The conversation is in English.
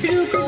true.